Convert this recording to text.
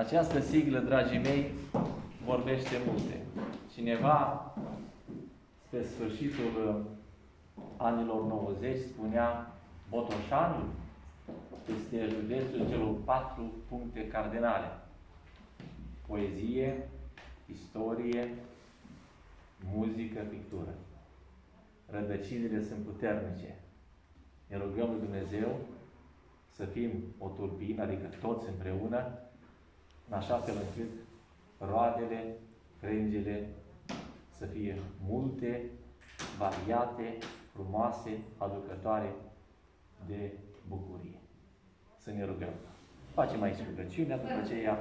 Această siglă, dragii mei, vorbește multe. Cineva, pe sfârșitul uh, anilor 90, spunea Botoșanul este județul celor patru puncte cardinale. Poezie, istorie, muzică, pictură. Rădăcinile sunt puternice. Ne rugăm lui Dumnezeu să fim o turbină, adică toți împreună, în așa fel încât roadele, crengele să fie multe, variate, frumoase, aducătoare de bucurie. Să ne rugăm. Facem aici rugăciunea, după aceea